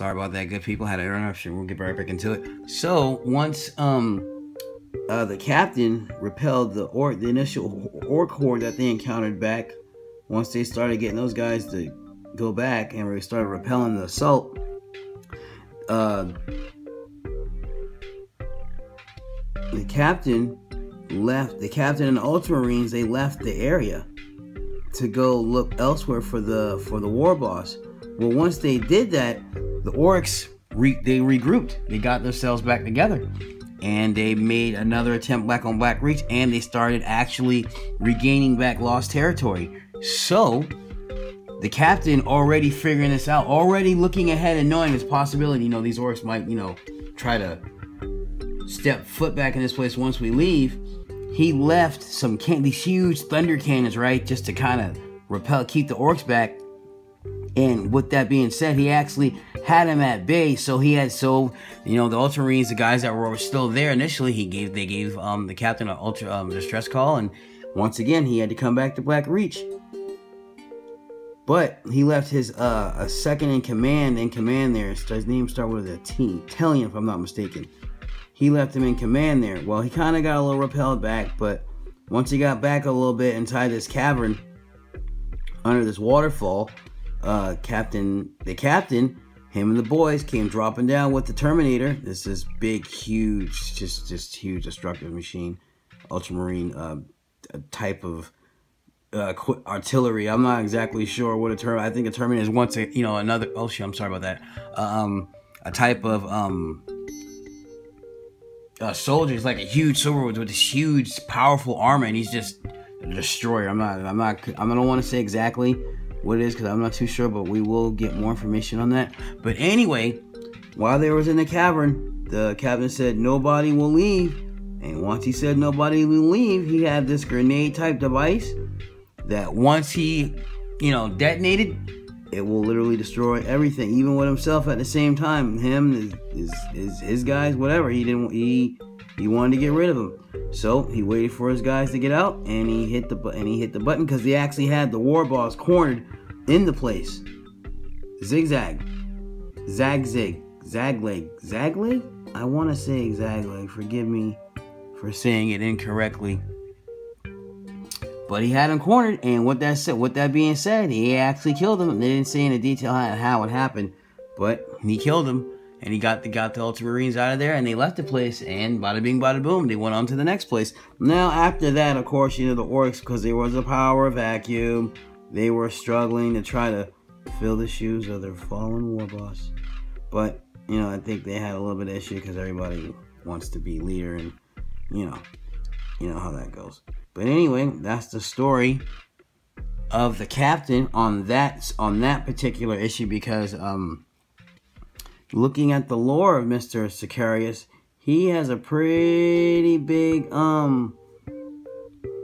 Sorry about that, good people. Had an interruption. We'll get right back into it. So once um uh the captain repelled the or the initial orc horde that they encountered back, once they started getting those guys to go back and we started repelling the assault, uh the captain left the captain and the ultramarines they left the area to go look elsewhere for the for the war boss well once they did that the orcs re- they regrouped. They got themselves back together. And they made another attempt black on black reach and they started actually regaining back lost territory. So the captain already figuring this out already looking ahead and knowing this possibility. You know these orcs might you know try to step foot back in this place once we leave, he left some can- these huge thunder cannons, right, just to kind of repel, keep the orcs back. And with that being said, he actually had him at bay. So he had so you know the Ultramarines, the guys that were still there initially, he gave they gave um the captain an ultra um, distress call, and once again he had to come back to Black Reach. But he left his uh a second in command in command there. His name started with a T, Tellian, if I'm not mistaken he left him in command there. Well, he kind of got a little repelled back, but once he got back a little bit inside this cavern under this waterfall, uh, Captain, the captain, him and the boys came dropping down with the Terminator. This is big, huge, just just huge destructive machine, ultramarine uh, type of uh, artillery. I'm not exactly sure what a term. I think a Terminator is once a you know another. Oh shit! I'm sorry about that. Um, a type of um uh, soldier. He's like a huge soldier with, with this huge, powerful armor, and he's just a destroyer. I'm not. I'm not. I don't want to say exactly what it is because I'm not too sure, but we will get more information on that. But anyway, while they was in the cavern, the captain said nobody will leave. And once he said nobody will leave, he had this grenade type device that once he, you know, detonated, it will literally destroy everything, even with himself at the same time. Him, his, his, his, guys, whatever. He didn't. He he wanted to get rid of him, so he waited for his guys to get out, and he hit the and he hit the button because they actually had the war boss cornered in the place. Zigzag, zag zig, zagleg, zagleg. I want to say zagleg. Forgive me for saying it incorrectly. But he had him cornered, and with that said, with that being said, he actually killed him. They didn't say in the detail how, how it happened, but he killed him, and he got the got the Ultramarines out of there, and they left the place. And bada bing, bada boom, they went on to the next place. Now after that, of course, you know the orcs, because there was a power vacuum, they were struggling to try to fill the shoes of their fallen war boss. But you know, I think they had a little bit of issue because everybody wants to be leader, and you know, you know how that goes. But anyway, that's the story of the captain on that on that particular issue because um looking at the lore of Mr. Sicarius, he has a pretty big um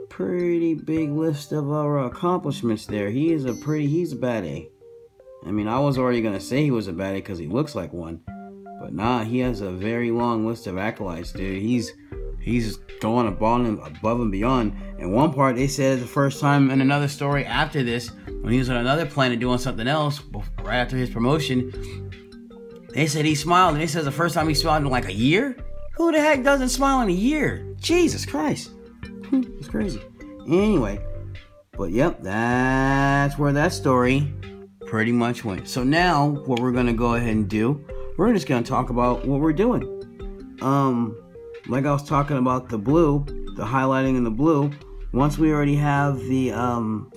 pretty big list of our accomplishments there. He is a pretty he's a bad A. I mean, I was already gonna say he was a bad A because he looks like one, but nah, he has a very long list of acolytes, dude. He's he's going above and above and beyond. And one part they said the first time in another story after this, when he was on another planet doing something else, right after his promotion, they said he smiled, and they says the first time he smiled in like a year. Who the heck doesn't smile in a year? Jesus Christ, it's crazy. Anyway, but yep, that's where that story pretty much went. So now, what we're gonna go ahead and do, we're just gonna talk about what we're doing. Um, like I was talking about the blue, the highlighting in the blue, once we already have the um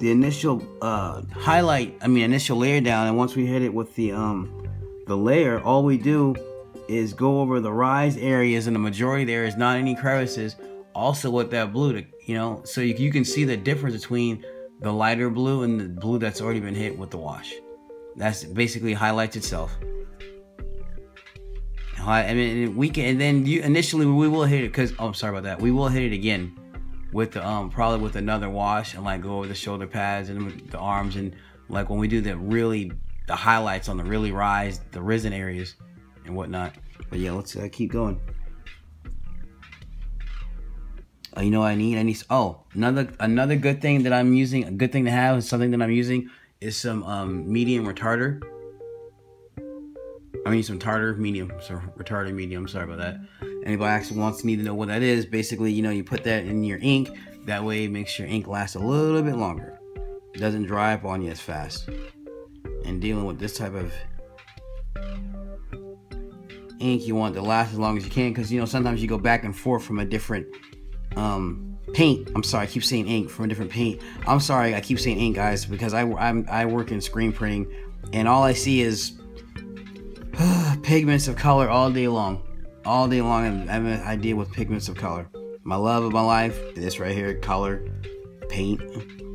the initial uh highlight, I mean initial layer down, and once we hit it with the um the layer, all we do is go over the rise areas, and the majority there is not any crevices. Also with that blue, to, you know, so you, you can see the difference between the lighter blue and the blue that's already been hit with the wash. That's basically highlights itself. I mean, we can, and then you initially we will hit it because oh, I'm sorry about that. We will hit it again with the um probably with another wash and like go over the shoulder pads and the arms and like when we do the really the highlights on the really rise the risen areas and whatnot. But yeah, let's uh, keep going. Oh, you know what I need? I need oh another another good thing that I'm using. A good thing to have is something that I'm using is some um medium retarder I mean some tartar medium, so retarder medium. Sorry about that. Anybody actually wants me to know what that is? Basically, you know, you put that in your ink. That way, it makes your ink last a little bit longer. It doesn't dry up on you as fast. And dealing with this type of ink, you want to last as long as you can because you know sometimes you go back and forth from a different um, paint. I'm sorry, I keep saying ink from a different paint. I'm sorry, I keep saying ink, guys, because I I'm, I work in screen printing, and all I see is pigments of color all day long, all day long. I have an idea with pigments of color. My love of my life, this right here, color, paint.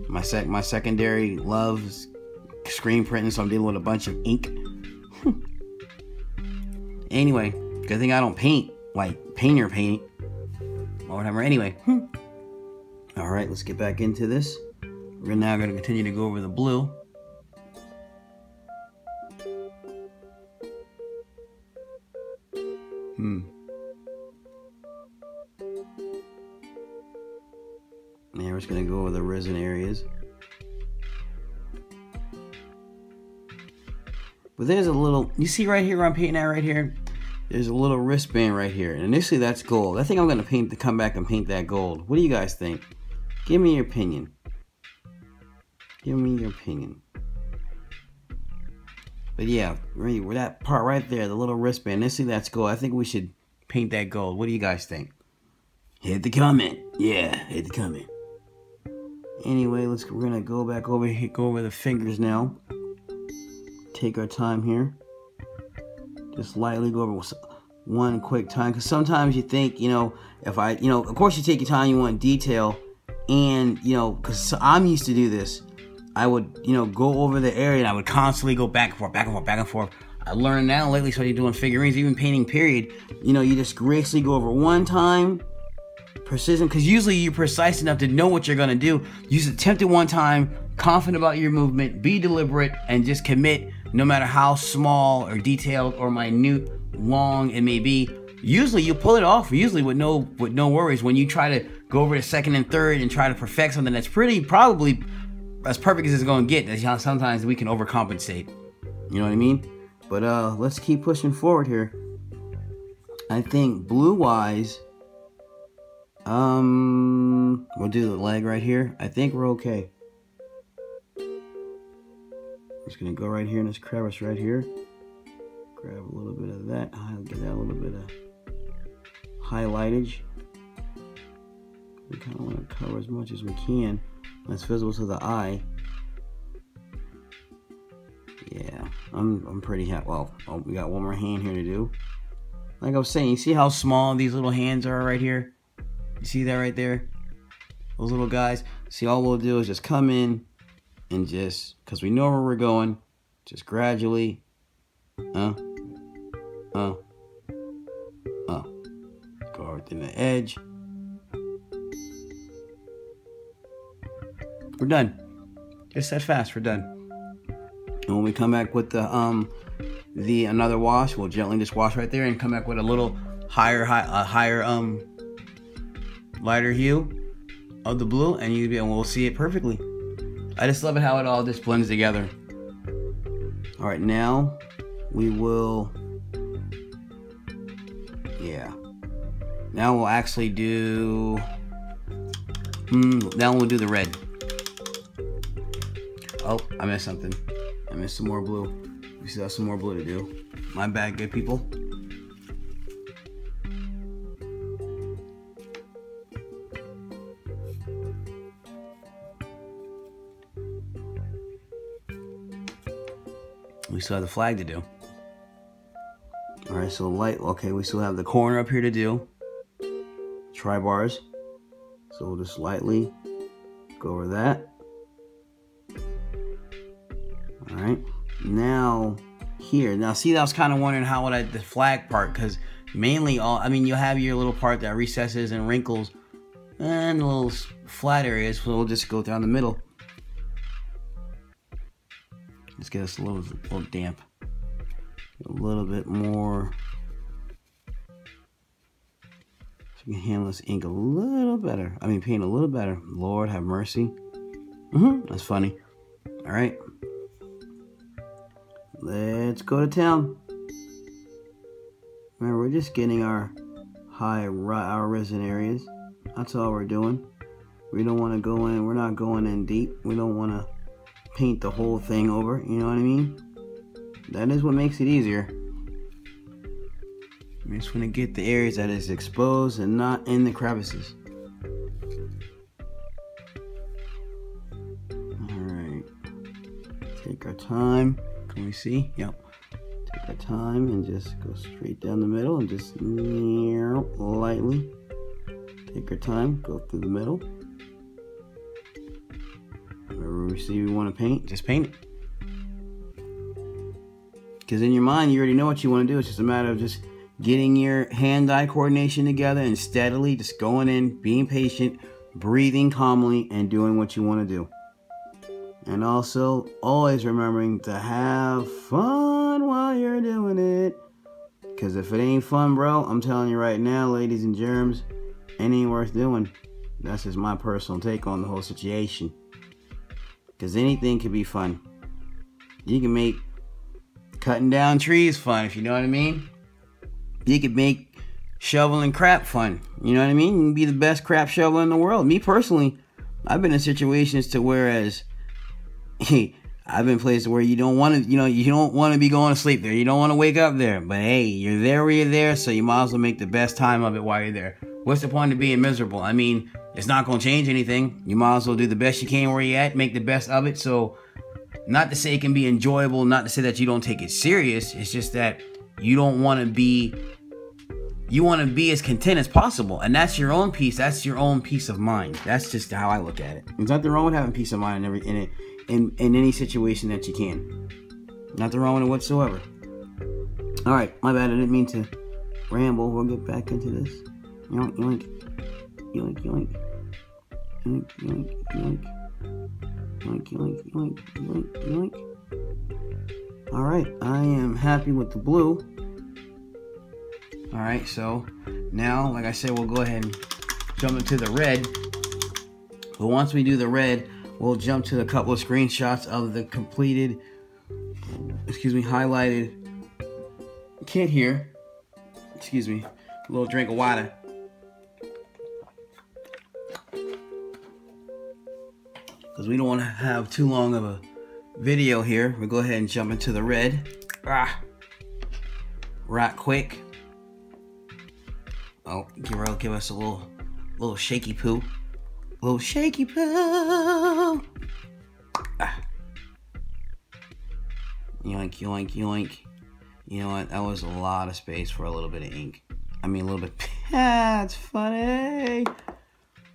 My sec my secondary love is screen printing, so I'm dealing with a bunch of ink. anyway, good thing I don't paint like painter paint or whatever. Anyway, all right, let's get back into this. We're now going to continue to go over the blue. Hmm. You see right here where I'm painting that right here? There's a little wristband right here. And initially that's gold. I think I'm to paint to come back and paint that gold. What do you guys think? Give me your opinion. Give me your opinion. But yeah, right, that part right there, the little wristband, initially that's gold. I think we should paint that gold. What do you guys think? Hit the comment. Yeah, hit the comment. Anyway, let's we're gonna go back over here, go over the fingers now. Take our time here. Just lightly go over one quick time because sometimes you think, you know, if I, you know, of course you take your time, you want detail, and you know, because I'm used to do this. I would, you know, go over the area and I would constantly go back and forth, back and forth, back and forth. I learned now lately, so you're doing figurines, even painting, period. You know, you just gracefully go over one time, precision, because usually you're precise enough to know what you're gonna do. You just attempt it one time, confident about your movement, be deliberate, and just commit no matter how small or detailed or minute, long it may be. Usually you pull it off, usually with no with no worries. When you try to go over to second and third and try to perfect something that's pretty probably as perfect as it's gonna get, that sometimes we can overcompensate. You know what I mean? But uh let's keep pushing forward here. I think blue wise, um we'll do the leg right here. I think we're okay. I'm just gonna go right here in this crevice right here. Grab a little bit of that, get that a little bit of highlightage. We kind of want to cover as much as we can that's visible to the eye. Yeah, I'm, I'm pretty happy. Well, oh, we got one more hand here to do. Like I was saying, you see how small these little hands are right here? You see that right there? Those little guys? See, all we'll do is just come in, and just because we know where we're going, just gradually, uh, uh, uh, go within the edge. We're done. Just that fast. We're done. And when we come back with the um the another wash, we'll gently just wash right there and come back with a little higher high a higher um lighter hue of the blue, and you'll be, and we'll see it perfectly. I just love it how it all just blends together. All right, now we will, yeah. Now we'll actually do, mm, now we'll do the red. Oh, I missed something. I missed some more blue. We still have some more blue to do. My bad, good people. We still have the flag to do. All right, so light, okay, we still have the corner up here to do. Tri bars. So we'll just lightly go over that. All right, now here, now see, I was kind of wondering how would I, the flag part, because mainly all, I mean, you'll have your little part that recesses and wrinkles and little flat areas, so we'll just go down the middle. Let's get us a little, a little damp. A little bit more. So we can handle this ink a little better. I mean, paint a little better. Lord have mercy. Mm-hmm. That's funny. All right. Let's go to town. Remember, we're just getting our high, our resin areas. That's all we're doing. We don't want to go in, we're not going in deep. We don't want to paint the whole thing over, you know what I mean? That is what makes it easier. We just want to get the areas that is exposed and not in the crevices. Alright. Take our time. Can we see? Yep. Take our time and just go straight down the middle and just near lightly. Take our time, go through the middle. Wherever we see we want to paint, just paint it. Because in your mind, you already know what you want to do. It's just a matter of just getting your hand-eye coordination together and steadily just going in, being patient, breathing calmly, and doing what you want to do. And also, always remembering to have fun while you're doing it. Because if it ain't fun, bro, I'm telling you right now, ladies and germs, it ain't worth doing. That's just my personal take on the whole situation. Because anything can be fun. You can make cutting down trees fun, if you know what I mean. You could make shoveling crap fun. You know what I mean? You can be the best crap shoveler in the world. Me personally, I've been in situations to whereas I've been places where you don't want to, you know, you don't want to be going to sleep there. You don't want to wake up there. But hey, you're there where you're there, so you might as well make the best time of it while you're there. What's the point of being miserable? I mean, it's not going to change anything. You might as well do the best you can where you're at, make the best of it. So, not to say it can be enjoyable, not to say that you don't take it serious. It's just that you don't want to be you want to be as content as possible. And that's your own peace. That's your own peace of mind. That's just how i look at it. There's nothing wrong with having peace of mind in every in, it, in, in any situation that you can. Nothing wrong with it whatsoever. All right my bad. I didn't mean to ramble. We'll get back into this. Yoink yoink. Yoink yoink yoink, yoink, yoink. Yoink, yoink, yoink, yoink, yoink. Alright, I am happy with the blue. Alright, so now, like I said, we'll go ahead and jump into the red. But once we do the red, we'll jump to a couple of screenshots of the completed, excuse me, highlighted kit here. Excuse me, a little drink of water. Because we don't want to have too long of a video here, we'll go ahead and jump into the red. Ah, right quick. Oh, Giro give us a little, little shaky poo. Little shaky poo. Ah. Yoink, yoink, yoink. You know what? That was a lot of space for a little bit of ink. I mean, a little bit. That's funny.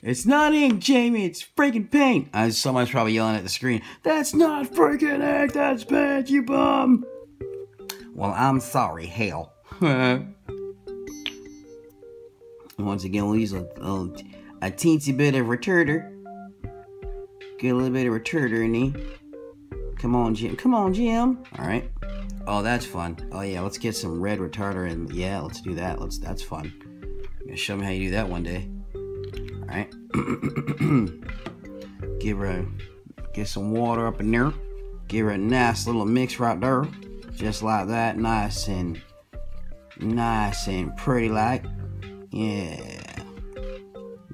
It's not ink, Jamie. It's freaking paint. Uh, someone's probably yelling at the screen. That's not freaking ink. That's paint, you bum. Well, I'm sorry, hell. Once again, we'll use a, a, a teensy bit of retarder. Get a little bit of retarder in there. Come on, Jim. Come on, Jim. All right. Oh, that's fun. Oh yeah, let's get some red retarder and yeah, let's do that. Let's. That's fun. I'm gonna show me how you do that one day. Right. Give her a, get some water up in there. Give her a nice little mix right there, just like that. Nice and nice and pretty like. Yeah.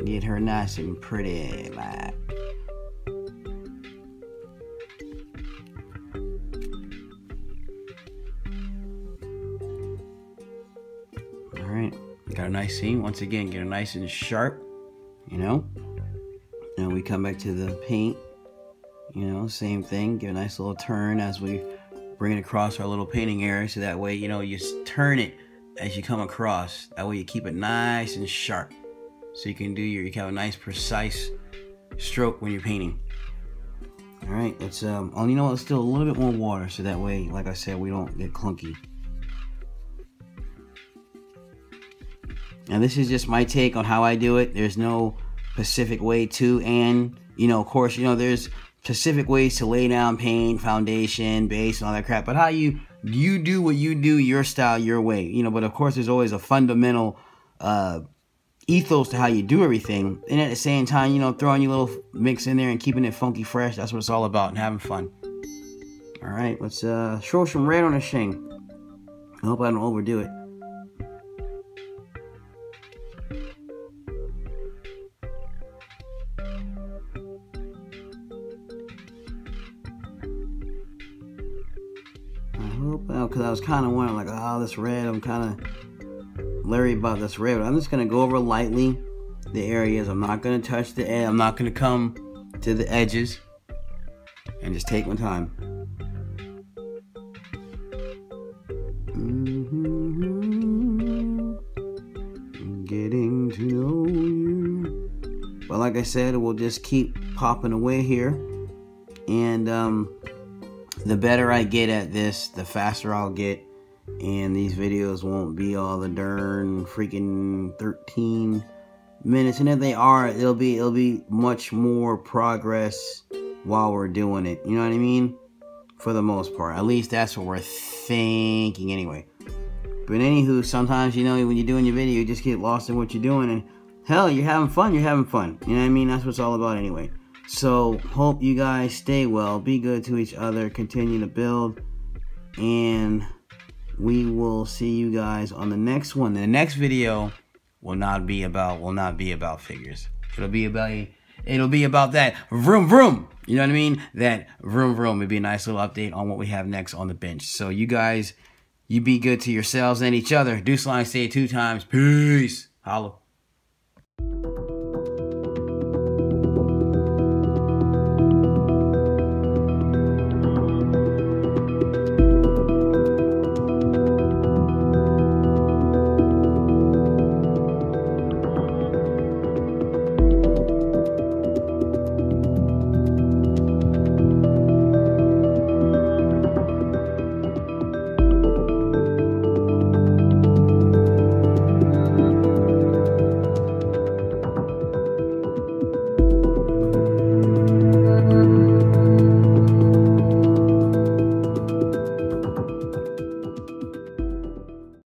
Get her nice and pretty like. Alright. Got a nice scene. Once again, get it nice and sharp. You know? And we come back to the paint. You know, same thing. Give a nice little turn as we bring it across our little painting area so that way, you know, you turn it as you come across. That way you keep it nice and sharp. So you can do your, you can have a nice precise stroke when you're painting. All right, let's, um, oh, you know what, let's do a little bit more water so that way, like I said, we don't get clunky. Now this is just my take on how I do it. There's no specific way to, and, you know, of course, you know, there's specific ways to lay down paint, foundation, base, and all that crap. But how you you do what you do, your style, your way. You know, but of course, there's always a fundamental uh, ethos to how you do everything. And at the same time, you know, throwing your little mix in there and keeping it funky fresh. That's what it's all about and having fun. All right, let's uh, throw some red on the thing. I hope I don't overdo it. Hope because I was kind of wondering like, oh, this red. I'm kind of leery about this red. I'm just gonna go over lightly the areas. I'm not gonna touch the edge. I'm not gonna come to the edges and just take my time. Mm-hmm. Getting to know you. But like I said, we'll just keep popping away here. And um, the better I get at this, the faster I'll get. And these videos won't be all the darn freaking 13 minutes. And if they are, it'll be it'll be much more progress while we're doing it. You know what I mean? For the most part. At least that's what we're thinking anyway. But anywho, sometimes you know when you're doing your video, you just get lost in what you're doing and hell, you're having fun, you're having fun. You know what I mean? That's what it's all about anyway. So, hope you guys stay well, be good to each other, continue to build, and we will see you guys on the next one. The next video will not be about will not be about figures. It'll be about it'll be about that vroom vroom. You know what I mean? That vroom vroom. It'd be a nice little update on what we have next on the bench. So you guys, you be good to yourselves and each other. Do slime say it two times. Peace. Hollow.